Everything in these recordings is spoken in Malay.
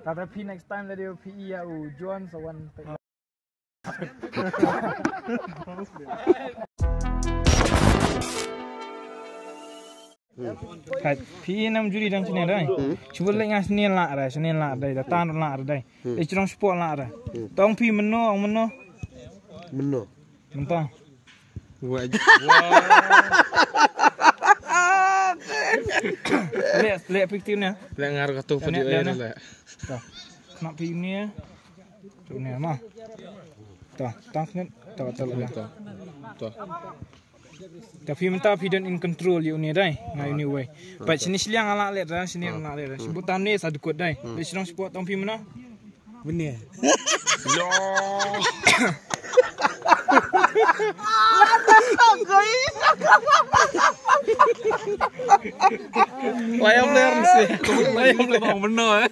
tetapi next time dari PE ya ujuan sewan Kat pi nam juri dan sini dah. Hmm. Cuba lagi ngas ni lah ada, sini lah ada, datang lah dai. Eh cerong sepuh la ada. Hmm. Tong pi meno, ang meno. Meno. Nampak. Wajah. Ni. Lihat, lihat, air lihat. lah. Tah. Kena PE ni ya. Tu ni mah. Tah, tang kan. Tak tak lah. Tuh. Tuh. Tapi minta hidden in control you ni dai. Ngai ni way. But sini siliang ala let dah sini ala let dah. Sebut tam ni satu kot dai. Di sini sport tam pi mana? Benih. Yo. Wayang ler Bayamlarım size. Bayamlarım. Benar.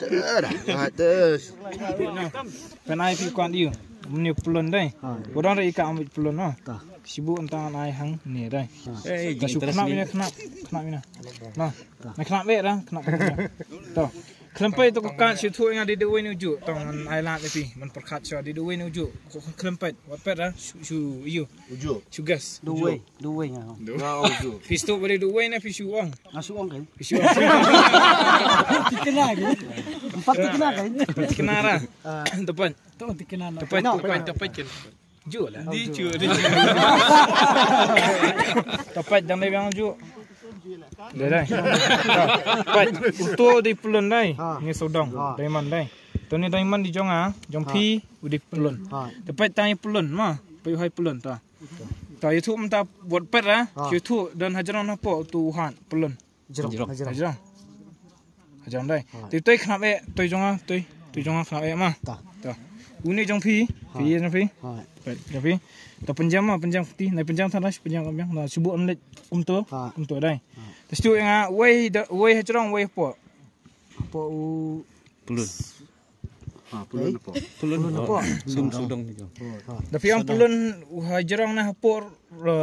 Benar. Atas. Penai pi kuan diu. Mni pulun dai. Orang rei ka ambil pulun no. Sibuk entang ai hang ni dai. Eh, kena kena kena kena. Nah, kena be dah, kena. Tuh. Kelempai tu kekat situ yang ada dua ni ujuk tong island tapi men perkat syo ada dua ni ujuk. Kelempai wat pet dah su iyo. Ujuk. Su gas. Duwe, duwe nga. Kau ujuk. Fish tu boleh dua ni fish uang. Masuk orang kan? Fish uang. Tikena kan? Empat tikena kan? Kena lah. Tepat. Tu tikena No. tepat tepat kan. Ujuk lah. Di ujuk. Tepat dan dia yang ujuk. Dah dah. Tepat. Untuk di pelun dai. Ni sodong. Diamond dai. Tu ni diamond di jong ah. Jong pi di pelun. Ha. Tepat tang pelun mah. Pai hai pelun ta. Ta itu menta buat pet ah. Itu dan hajaran apa tu han pelun. Jerong. Jerong. Hajaran. Hajaran dai. Tu tu kena be tu jong ah. Tu tu jong ah kena be mah. Ta. Ta. Uni jong pi. Pi jong pi. Ha. Baik, tapi tak penjam ah penjam putih, naik penjam tanah penjam kambing, nah sebut omelet untuk Ha. untuk dai. Terus tu yang ah way way hajarong way apa? Apa u Pelun. Ha, pulun apa? Pelun apa? Sudong sudong ni. tapi yang pelun hajarong na hapor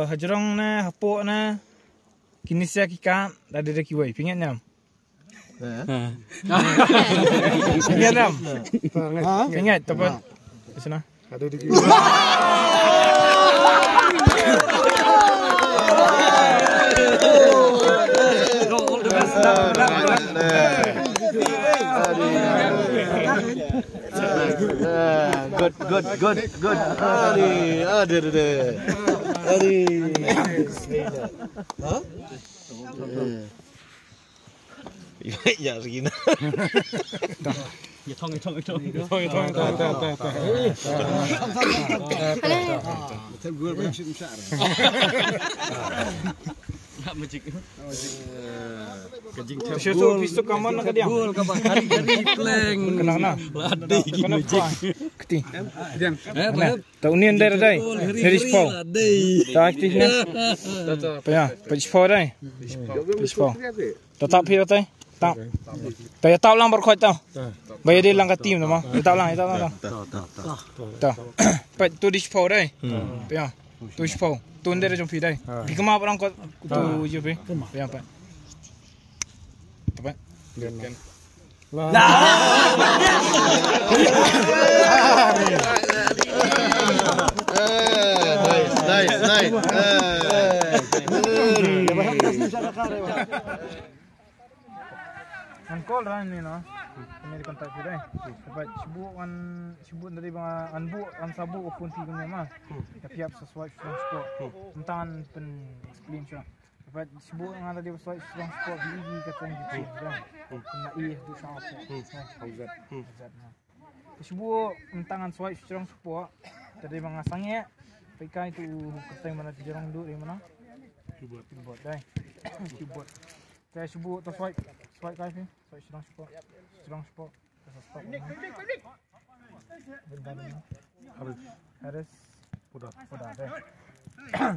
hajarong na hapor na kini sia kika ada ada kiwai pingat nam. Pingat nam. Ha? Pingat tepat. Di sana. Ada di Good, good, good, good. Adi, ada, ada. Adi. Ya, Rina. Tong tong tong tong tong. Terus tu pistu kaman nak dia. Gol ka ba kari kari pleng. Kena kena. Ladi Kena kuah. Keti. Eh, Nah, tak unian dari dai. Dari spau. Ya? Spau dai. Pergi spau. Tetap pi dai. Tak. Tak ya tahu lang berkuat tau. Bayar dia lang ke tim tu mah. Ya tahu lang, ya tahu lang. Tak. Pat tu di spau dai. Apa ya? Tu spau. Tu ndere jom pi dai. Pi kemah orang kau tu je pi. Apa ya pat? Tepat. Nice, nice, nice. Ang call ran ni no. Kami di kontak kita. Dapat sebut an sebut dari bang an bu an sabu pun ti kami mah. Tapi apa sesuai strong sport. Tentang pen explain sure. Dapat sebut yang ada di sesuai strong sport ligi kata yang gitu. Kena i tu sama apa. Hauzat. Hauzat. Sebut tentang an sesuai strong sport. Tadi bang asangnya. Pika itu kata mana jarang duduk di mana? Keyboard. Keyboard dah. Keyboard. Saya sebut tu swipe swipe kau ni. Swipe strong sport. Strong sport. Terus stop. Benda ni. Harus. Harus. Udah. Udah deh.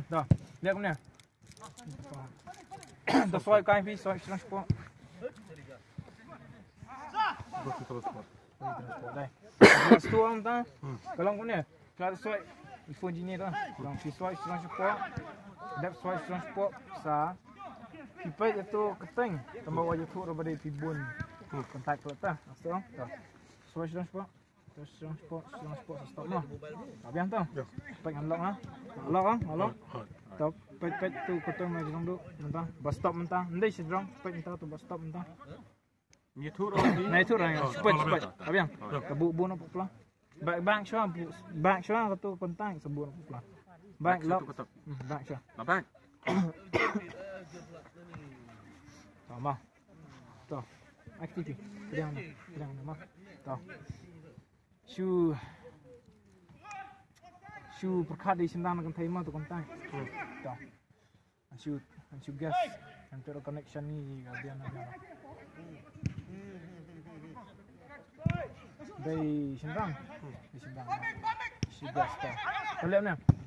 Dah. Lihat kau ni. Tu swipe kau ni. Swipe strong sport. Terus sport. Dah. Terus tu orang tak. Kalau kau ni. Kalau swipe. Phone jenis tu. Kalau swipe strong sport. Dap swipe strong sport. Sa. Pipai itu keteng tambah wajah tu daripada pibun Kontak ke atas. Stop. Tuh. Switch down spot. Terus down spot, down spot stop mah. Abiang tu. Spek unlock ah. Unlock ah, unlock. Stop. Pet pet tu kotor mai jong du. Mentang. Bus stop mentang. Ndai si drong. Spek mentang tu bus stop thuốc rồi đi. Nah itu orang yang spek spek. Abiang. Tebu bu nak pulang. Back back shot, back shot kata pentang sebut pulang. Back lock. Hmm, Back shot. Là Tama. To. Aktiviti. Pedang ni. Pedang ni mah. To. Shu. Shu perkat di sendang dengan tema tu kontak. To. Shu. Shu gas. Nanti ada connection ni nak dia. Dari sendang. Di sendang. Shu gas. Boleh ni.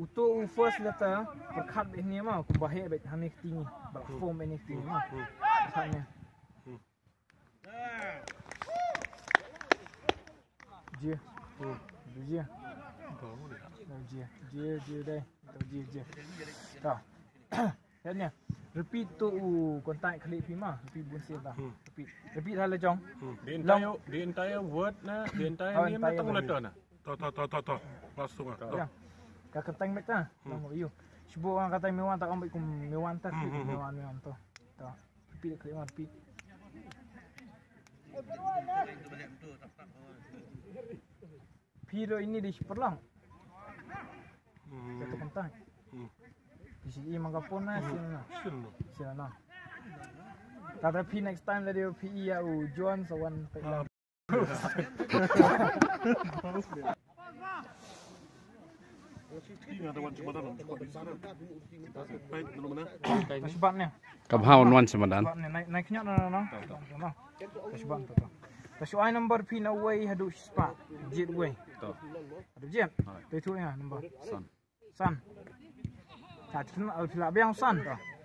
Untuk first letter perkat ini mah aku bahaya bet hamil tinggi. Bak form ini tinggi mah. Perkatnya. Dia. Dia dia. Dia dia dia đây. Tao dia dia. Tao. Thế nha. Repeat tu kontak kali pima. Repeat bun sia ta. Repeat. Repeat hala jong. The entire, the entire word na, the entire name na entire tong word. letter na. To to to to to. Langsung ah. Ya. Ka kentang mek ta. Lang you. Sibo ang katay mewan tak ambil kum mewan ta. Mewan mewan tu. Tao. Repeat kali ma repeat. Piro ini di perlang. Kata kentang. Di sini mangapon na sila na. Sila na. Kata P next time lah dia PE ya u John sawan. Sebabnya. Kau bawa nuan cemadan. Naik nyat nana. Kau cuban tu. Kau cuan number pina way haduk spat jet way. Haduk jet. Tahu ni number. San. San. Tadi pun aku tidak biang san.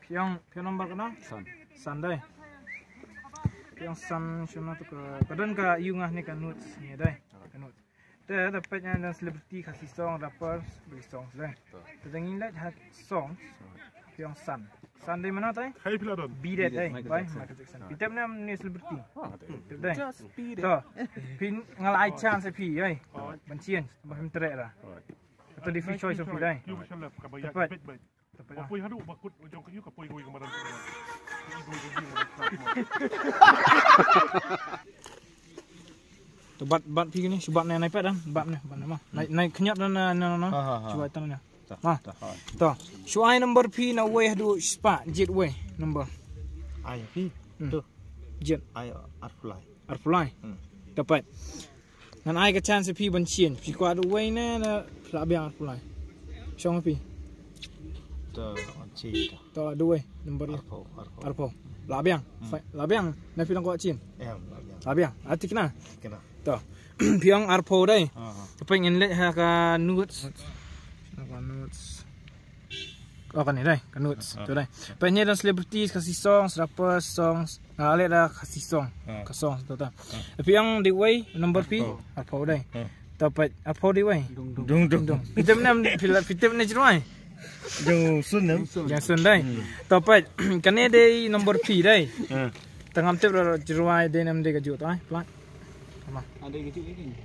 Piang piang number kena. San. San day. Piang san cuma tu ke. Kadang ke yungah ni kan nuts ni day. Dah dapatnya dan selebriti kasih song rapper beli song dai. Tengin lat hat song. Piang san. San dari mana tai? Hei Piladon. It eh. Baik Michael Jackson. Kita ni ni selebriti. Betul dai. To. Pin ngalai chance pi ai. Bancian bahim terek lah. Atau di free choice of pi dai. Tepat. Tepat lah. Apoi hadu bakut ujung ke yu kapoi goi kemarin. Tu bat bat pi ni sebab ni naik pad dah. Bat ni bat nama. Naik naik kenyap dan na na na. Cuba itu ni. Ha. To. Shuai number P na way hadu spa jet way number. Ai pi. Tu. Jet Ai arfly. arfly. Dapat. Nan ai ke chance P bancian. Pi ko adu way na na labiang arfly. Syong pi. To onci. To adu way number. Arfo arfo. Arpo. Labiang. Labiang. Na pi nang ko chin. Em. Labiang. Arti kena. Kena. To. Piang arpo dai. Ha. Apa ingin lihat ha ka notes. Apa notes? Oh kan ni dai, kan notes. Tu dai. Pennya dan celebrities kasih songs, rappers, songs. Lihat dah kasih song. Ka songs tu ta. Tapi yang di way number P apa dai. Dapat apa di way? Dung dung dung. Kita nam filap kita ni jeruai. Dung sun nem. Yang sun dai. Dapat kan ni di number P dai. Tengam tip jeruai di nam di kaju tu ai. Pelan. Ada gitu ini.